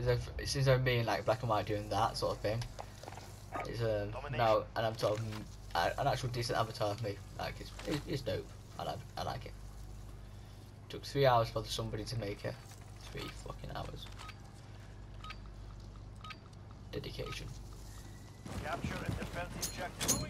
Is there, since I'm being like black and white doing that sort of thing, it's um no, and I'm sort of an actual decent avatar of me. Like it's it's, it's dope. I like I like it. Took three hours for somebody to make it. Three fucking hours. Dedication. Capture and defend the objective.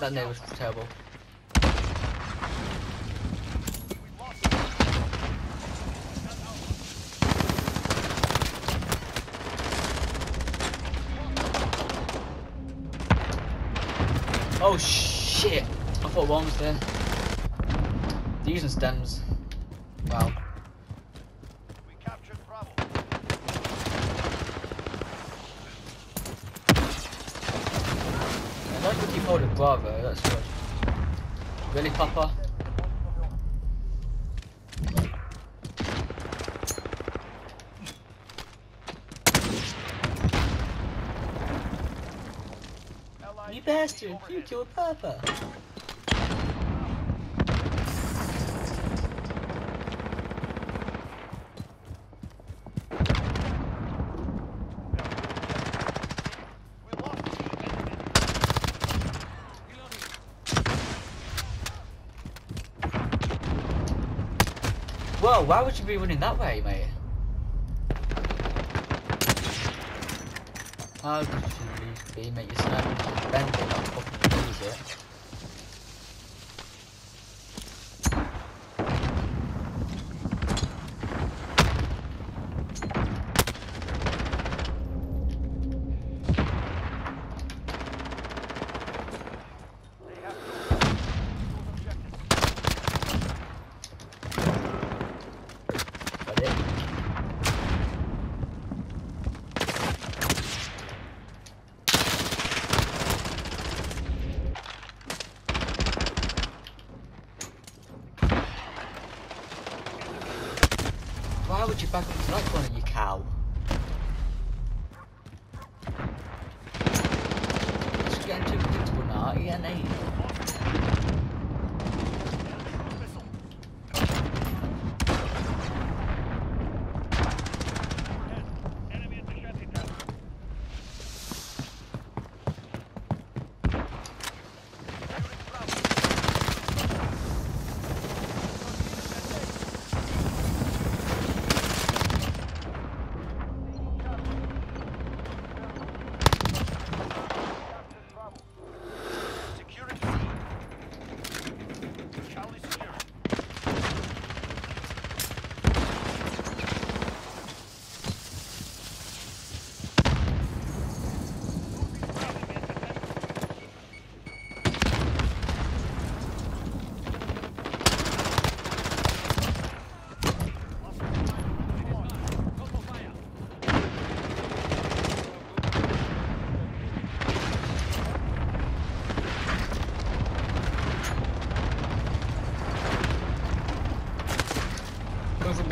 That name was terrible. Oh shit! I thought one was there. They're using stims. Wow. We captured Bravo. I like what you called it Bravo, that's good. Really, Papa? You bastard! You killed Papa! Whoa, why would you be running that way, mate? How did you leave B, mate? You're sniping bend it, not fucking back up to that corner, you cow? Getting too predictable now,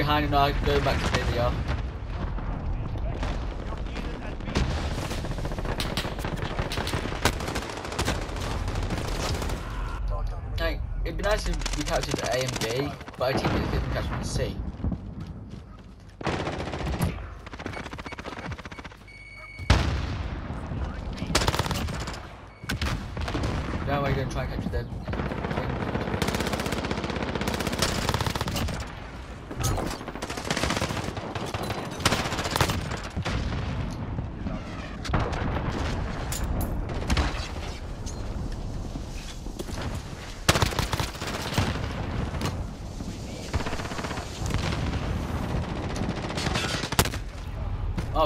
behind and now going back to where they are. Like, it'd be nice if we captured A and B, but I think it's we didn't capture C.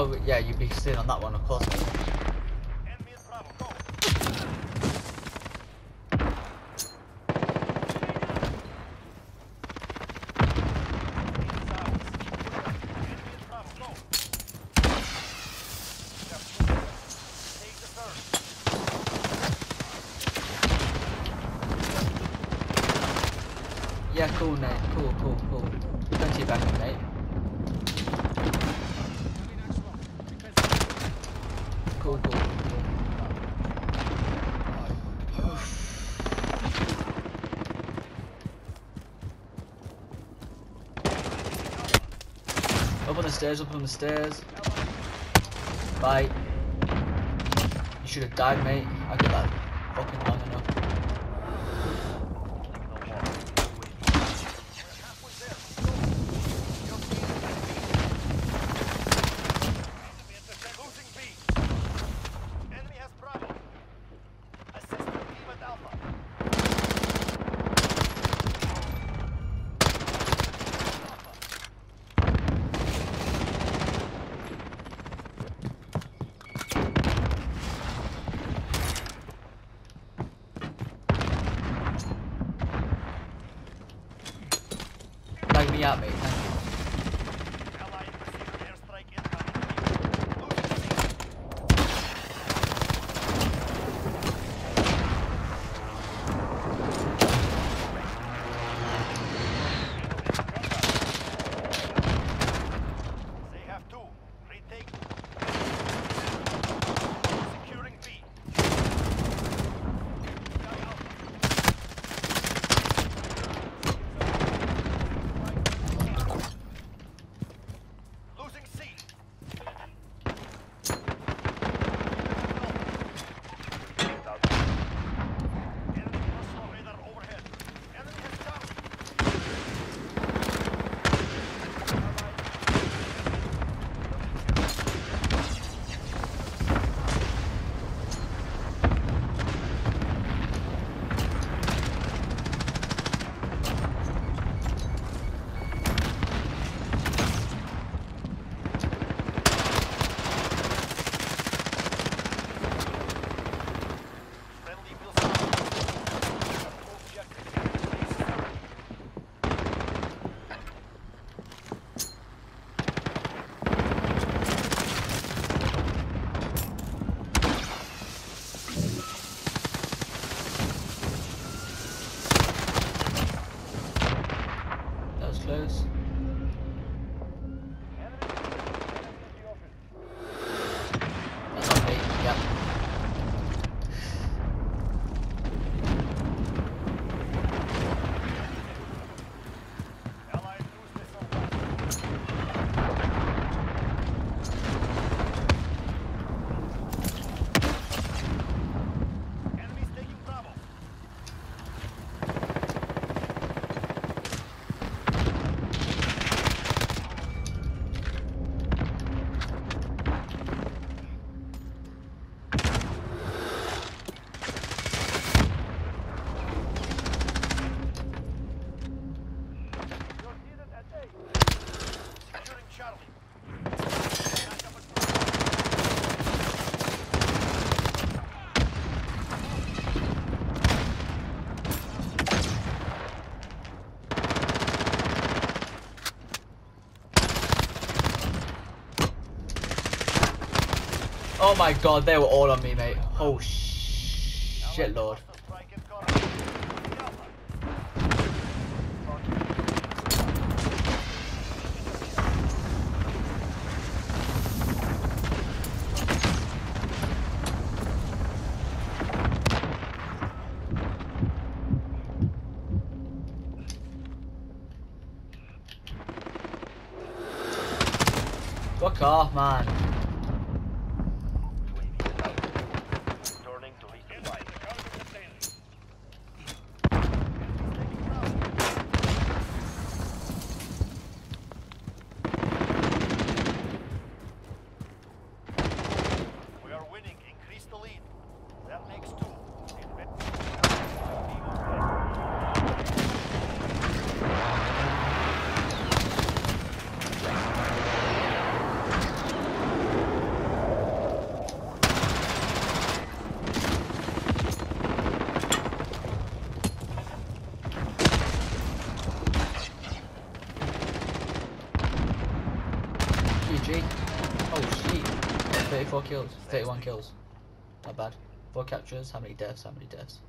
Oh, yeah, you'd be sitting on that one, of course. Yeah, cool, mate. Cool, cool, cool. Don't you back, mate. Up on the stairs, up on the stairs. Bye. You should have died, mate. I got that fucking out, you. Oh my god, they were all on me, mate. Oh sh- shit, lord. Cluster strike incoming. Alpha. Fuck off, man. 34 kills. 31 kills. Not bad. 4 captures. How many deaths? How many deaths?